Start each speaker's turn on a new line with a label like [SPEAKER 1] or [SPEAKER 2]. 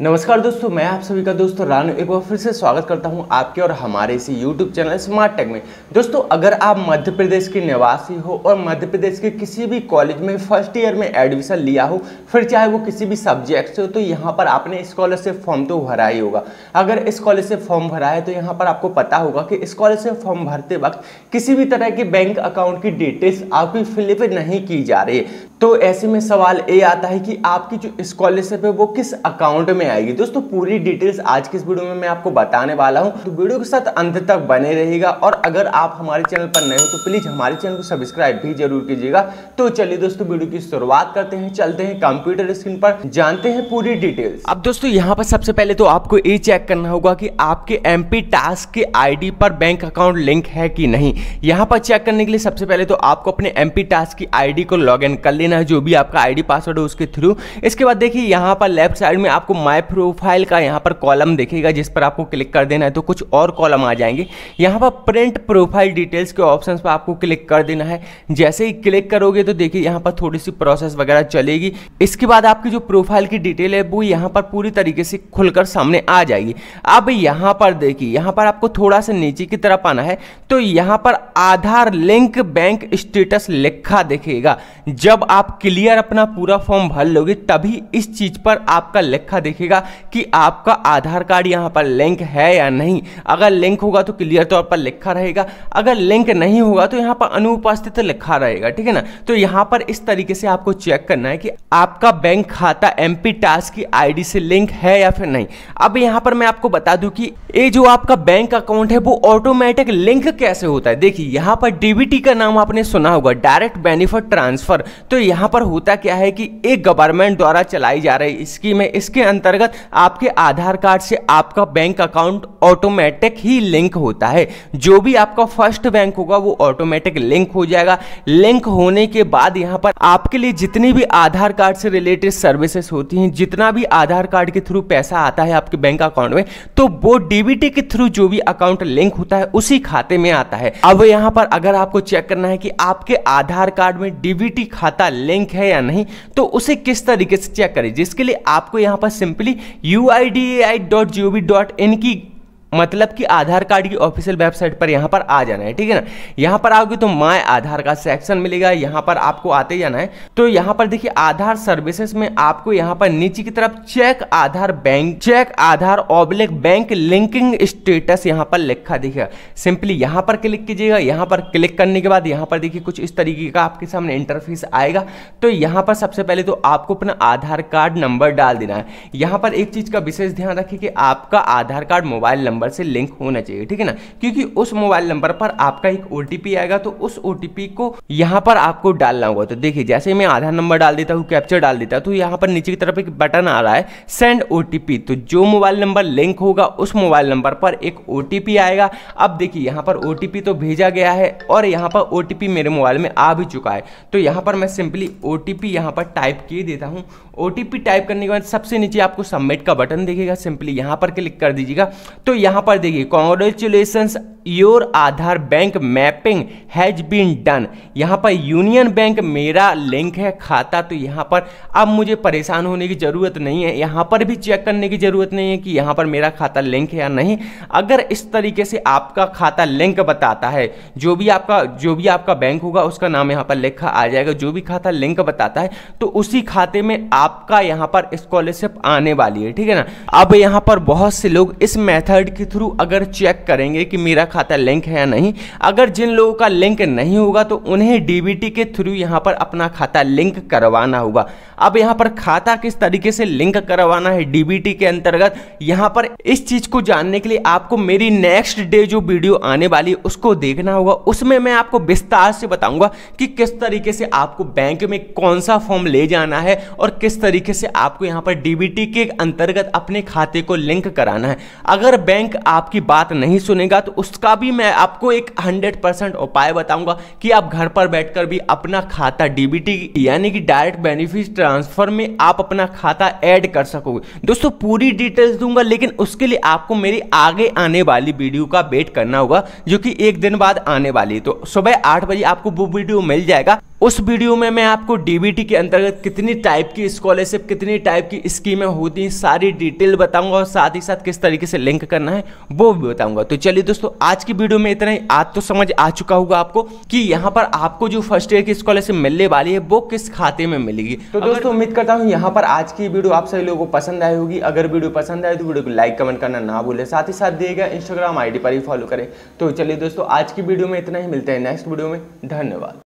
[SPEAKER 1] नमस्कार दोस्तों, मैं आप सभी का दोस्तों रानू। एक बार फिर से स्वागत करता हूँ आपके और हमारे इसी यूट्यूब चैनल स्मार्ट टेक में। दोस्तों, अगर आप मध्य प्रदेश के निवासी हो और मध्य प्रदेश के किसी भी कॉलेज में फ़र्स्ट ईयर में एडमिशन लिया हो, फिर चाहे वो किसी भी सब्जेक्ट से हो तो यहाँ पर आपने स्कॉलरशिप फॉर्म तो भरा ही होगा। अगर स्कॉलरशिप फॉर्म भरा है तो यहाँ पर आपको पता होगा कि स्कॉलरशिप फॉर्म भरते वक्त किसी भी तरह के बैंक अकाउंट की डिटेल्स आपकी फिलिप नहीं की जा रही है। तो ऐसे में सवाल ये आता है कि आपकी जो स्कॉलरशिप है, वो किस अकाउंट में आएगी? दोस्तों, पूरी डिटेल्स आज की इस वीडियो में मैं आपको बताने वाला हूँ। तो वीडियो के साथ अंत तक बने रहेगा और अगर आप हमारे चैनल पर नए हो तो प्लीज़ हमारे चैनल को सब्सक्राइब भी ज़रूर कीजिएगा। तो चलिए दोस्तों वीडियो की शुरुआत करते हैं, चलते हैं कंप्यूटर स्क्रीन पर, जानते हैं पूरी डिटेल्स अब दोस्तों, यहाँ पर सबसे पहले तो आपको ये चेक करना होगा कि आपके एमपी टास्क के आईडी पर बैंक अकाउंट लिंक है कि नहीं। यहाँ पर चेक करने के लिए सबसे पहले तो आपको अपने एमपी टास्क की आईडी को लॉग कर लेना है, जो भी आपका आईडी पासवर्ड है उसके थ्रू इसके बाद देखिए, यहाँ पर लेफ़्ट साइड में आपको माई प्रोफ़ाइल का यहाँ पर कॉलम दिखेगा, जिस पर आपको क्लिक कर देना है तो कुछ और कॉलम आ जाएँगे। यहाँ पर प्रिंट प्रोफ़ाइल डिटेल्स के ऑप्शन पर आपको क्लिक कर देना है। जैसे ही क्लिक करोगे तो देखिए, यहाँ पर थोड़ी सी प्रोसेस वगैरह चलेगी। इसके बाद आपकी जो प्रोफ़ाइल की डिटेल है, वो यहाँ पर पूरी तरीके से खुलकर सामने आ जाएगी। अब यहाँ पर देखिए, यहाँ पर आपको थोड़ा सा नीचे की तरफ़ आना है तो यहाँ पर आधार लिंक बैंक स्टेटस लिखा दिखेगा। जब आप क्लियर अपना पूरा फॉर्म भर लोगे, तभी इस चीज़ पर आपका लिखा देखेगा कि आपका आधार कार्ड यहाँ पर लिंक है या नहीं। अगर लिंक होगा तो क्लियर तौर पर लिखा रहेगा। अगर लिंक नहीं होगा तो यहाँ पर अनुपस्थित लिखा रहेगा, ठीक है ना? तो यहाँ पर इस तरीके से आपको चेक करना है कि आपका बैंक खाता एमपी टास्क की आईडी से लिंक है या फिर नहीं। अब यहाँ पर मैं आपको बता दूँ कि ये जो आपका बैंक अकाउंट है, वो ऑटोमेटिक लिंक कैसे होता है? देखिए, यहाँ पर डीबीटी का नाम आपने सुना होगा डायरेक्ट बेनिफिट ट्रांसफ़र तो यहाँ पर होता क्या है कि एक गवर्नमेंट द्वारा चलाई जा रही स्कीम है, इसके अंतर्गत आपके आधार कार्ड से आपका बैंक अकाउंट ऑटोमेटिक ही लिंक होता है। जो भी आपका फ़र्स्ट बैंक होगा, वो ऑटोमेटिक लिंक हो जाएगा। लिंक होने के बाद यहाँ पर आपके लिए जितनी भी आधार कार्ड से रिलेटेड सर्विसेज़ होती हैं, जितना भी आधार कार्ड के थ्रू पैसा आता है आपके बैंक अकाउंट में तो वो डीबीटी के थ्रू जो भी अकाउंट लिंक होता है, उसी खाते में आता है। अब यहाँ पर अगर आपको चेक करना है कि आपके आधार कार्ड में डीबीटी खाता लिंक है या नहीं तो उसे किस तरीके से चेक करें? जिसके लिए आपको यहाँ पर simply U I I dot dot in की मतलब कि आधार कार्ड की ऑफिशियल वेबसाइट पर यहाँ पर आ जाना है ठीक है ना यहाँ पर आओगे तो माय आधार का सेक्शन मिलेगा यहाँ पर आपको आते जाना है तो यहाँ पर देखिए आधार सर्विसेज़ में आपको यहाँ पर नीचे की तरफ़ check Aadhaar bank check Aadhaar oblique bank linking status यहाँ पर लिखा दिखेगा सिंपली यहाँ पर क्लिक कीजिएगा यहाँ पर क्लिक करने के बाद यहाँ पर देखिए कुछ इस तरीके का आपके सामने इंटरफेस आएगा तो यहाँ पर सबसे पहले तो आपको अपना आधार कार्ड नंबर डाल देना है यहाँ पर एक चीज़ का विशेष ध्यान रखिए कि आपका Aadhaar card mobile number number से लिंक होना चाहिए, ठीक है ना? क्योंकि उस मोबाइल नंबर पर आपका एक ओटीपी आएगा तो उस ओटीपी को यहाँ पर आपको डालना होगा। तो देखिए, जैसे मैं आधार नंबर डाल देता हूँ कैप्चर डाल देता हूँ तो यहाँ पर नीचे की तरफ़ एक बटन आ रहा है सेंड ओटीपी तो जो मोबाइल नंबर लिंक होगा, उस मोबाइल नंबर पर एक ओटीपी आएगा। अब देखिए, यहाँ पर ओटीपी तो भेजा गया है और यहाँ पर ओटीपी मेरे मोबाइल में आ भी चुका है। तो यहाँ पर मैं सिंपली ओटीपी यहाँ पर टाइप किए देता हूँ। ओटीपी टाइप करने के बाद सबसे नीचे आपको सबमिट का बटन दिखेगा। सिंपली यहाँ पर क्लिक कर दीजिएगा। तो यहाँ पर देखिए congratulation your Aadhaar bank mapping has been done यहाँ पर यूनियन बैंक मेरा लिंक है, खाता तो यहाँ पर। अब मुझे परेशान होने की ज़रूरत नहीं है। यहाँ पर भी चेक करने की ज़रूरत नहीं है कि यहाँ पर मेरा खाता लिंक है या नहीं। अगर इस तरीके से आपका खाता लिंक बताता है, जो भी आपका, जो भी आपका बैंक होगा, उसका नाम यहाँ पर लिखा आ जाएगा। जो भी खाता लिंक बताता है तो उसी खाते में आपका यहाँ पर स्कॉलरशिप आने वाली है। ठीक है ना? अब यहाँ पर बहुत से लोग इस मेथड के थ्रू अगर चेक करेंगे कि मेरा खाता लिंक है या नहीं, अगर जिन लोगों का लिंक नहीं होगा तो उन्हें डीबीटी के थ्रू यहाँ पर अपना खाता लिंक करवाना होगा। अब यहाँ पर खाता किस तरीके से लिंक करवाना है डीबीटी के अंतर्गत, यहाँ पर इस चीज़ को जानने के लिए आपको मेरी नेक्स्ट डे जो वीडियो आने वाली है, उसको देखना होगा। उसमें मैं आपको विस्तार से बताऊँगा कि किस तरीके से आपको बैंक में कौन सा फॉर्म ले जाना है और किस तरीके से आपको यहाँ पर डीबीटी के अंतर्गत अपने खाते को लिंक कराना है। अगर बैंक आपकी बात नहीं सुनेगा तो उसका भी मैं आपको एक हंड्रेड परसेंट उपाय बताऊँगा कि आप घर पर बैठकर भी अपना खाता डीबीटी यानी कि डायरेक्ट बेनिफिट ट्रांसफ़र में आप अपना खाता ऐड कर सकोगे। दोस्तों, पूरी डिटेल्स दूँगा, लेकिन उसके लिए आपको मेरी आगे आने वाली वीडियो का वेट करना होगा, जो कि एक दिन बाद आने वाली है। तो सुबह आठ बजे आपको वो वीडियो मिल जाएगा। उस वीडियो में मैं आपको डीबीटी के अंतर्गत कितनी टाइप की स्कॉलरशिप कितनी टाइप की स्कीमें होती हैं सारी डिटेल बताऊँगा और साथ ही साथ किस तरीके से लिंक करना है वो भी बताऊँगा। तो चलिए दोस्तों आज की वीडियो में इतना ही। आज तो समझ आ चुका होगा आपको कि यहाँ पर आपको जो फ़र्स्ट ईयर की स्कॉलरशिप मिलने वाली है वो किस खाते में मिलेगी। तो दोस्तों उम्मीद करता हूँ यहाँ पर आज की वीडियो आप सभी लोगों को पसंद आई होगी। अगर वीडियो पसंद आए तो वीडियो को लाइक कमेंट करना ना भूलें। साथ ही साथ दिए गए इंस्टाग्राम आई पर ही फॉलो करें। तो चलिए दोस्तों आज की वीडियो में इतना ही। मिलते हैं नेक्स्ट वीडियो में। धन्यवाद।